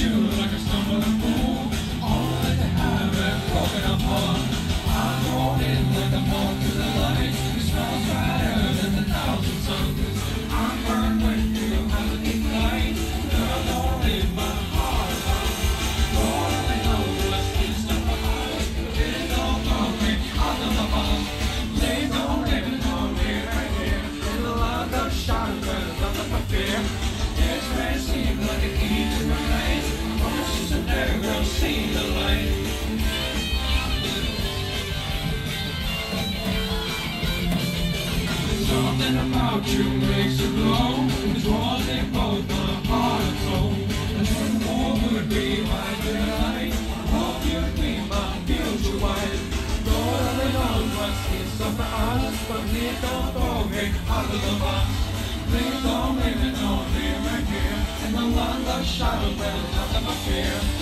you. Something about you. makes it glow It's holding both my heart and soul And turn forward behind the light I hope you'll be my future wife Don't Golden on was kiss of the eyes But need don't go me out of the box Please don't leave it on me here And the light of shadow that is out of my fear